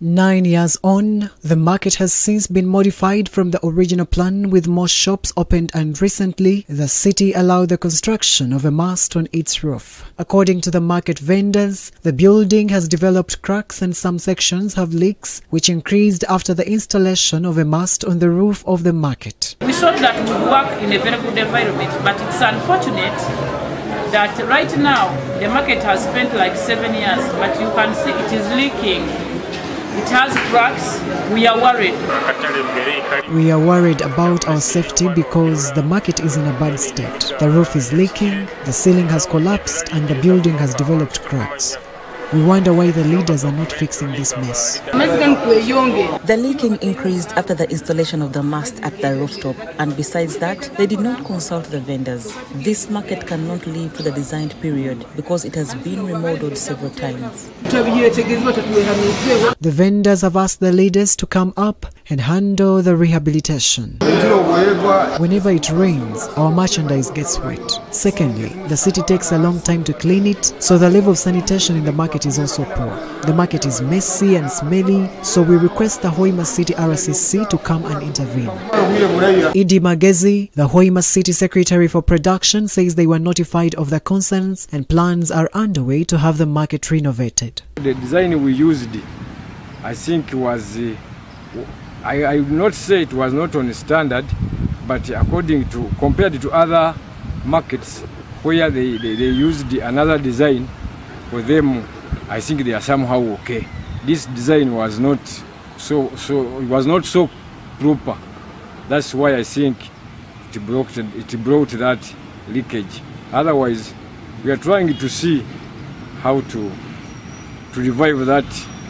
Nine years on, the market has since been modified from the original plan with more shops opened and recently the city allowed the construction of a mast on its roof. According to the market vendors, the building has developed cracks and some sections have leaks which increased after the installation of a mast on the roof of the market. We thought that we would work in a very good environment, but it's unfortunate that right now the market has spent like seven years, but you can see it is leaking. It has cracks. We are worried. We are worried about our safety because the market is in a bad state. The roof is leaking, the ceiling has collapsed, and the building has developed cracks. We wonder why the leaders are not fixing this mess. The leaking increased after the installation of the mast at the rooftop, and besides that, they did not consult the vendors. This market cannot live for the designed period because it has been remodeled several times. The vendors have asked the leaders to come up and handle the rehabilitation. Whenever it rains, our merchandise gets wet. Secondly, the city takes a long time to clean it, so the level of sanitation in the market is also poor. The market is messy and smelly, so we request the Hoima City RCC to come and intervene. Idi Magezi, the Hoima City Secretary for Production, says they were notified of the concerns and plans are underway to have the market renovated. The design we used, I think was, uh, I, I would not say it was not on standard, but according to, compared to other markets where they, they, they used another design, for them, I think they are somehow okay. This design was not so, so, it was not so proper. That's why I think it brought, it brought that leakage. Otherwise, we are trying to see how to, to revive that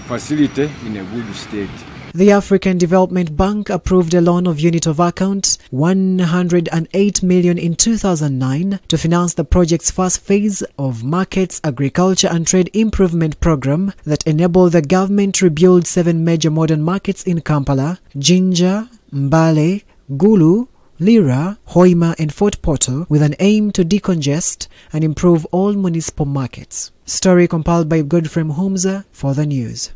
facility in a good state. The African Development Bank approved a loan of unit of account 108 million in 2009 to finance the project's first phase of Markets, Agriculture and Trade Improvement Program that enabled the government to rebuild seven major modern markets in Kampala, Jinja, Mbale, Gulu, Lira, Hoima and Fort Portal with an aim to decongest and improve all municipal markets. Story compiled by Godfrey Humza for the news.